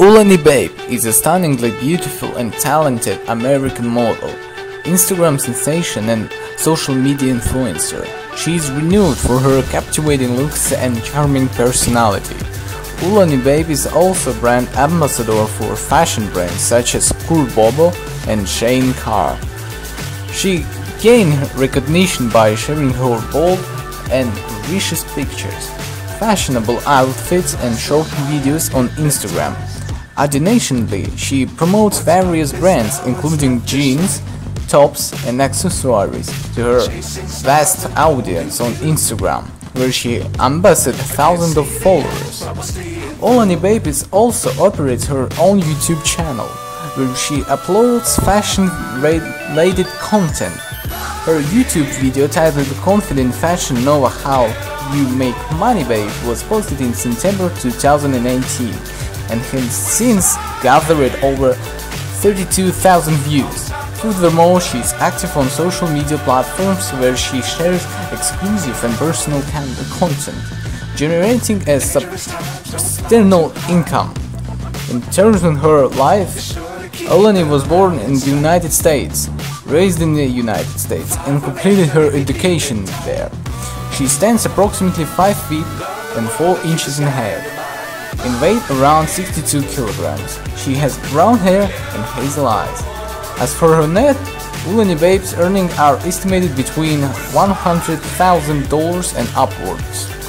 Ulani Babe is a stunningly beautiful and talented American model, Instagram sensation and social media influencer. She is renowned for her captivating looks and charming personality. Ulani Babe is also brand ambassador for fashion brands such as Cool Bobo and Shane Carr. She gained recognition by sharing her bold and vicious pictures, fashionable outfits and short videos on Instagram. Additionally, she promotes various brands including jeans, tops and accessories to her vast audience on Instagram, where she ambassaded thousands of followers. Olani Babies also operates her own YouTube channel, where she uploads fashion-related content. Her YouTube video titled Confident Fashion Know How You Make Money Babe was posted in September 2019 and has since gathered over 32,000 views. Furthermore, she is active on social media platforms where she shares exclusive and personal content, generating a substantial income. In terms of her life, Eleni was born in the United States, raised in the United States, and completed her education there. She stands approximately 5 feet and 4 inches in height in weight around 62 kilograms. She has brown hair and hazel eyes. As for her net, Ulani Babe's earnings are estimated between $100,000 and upwards.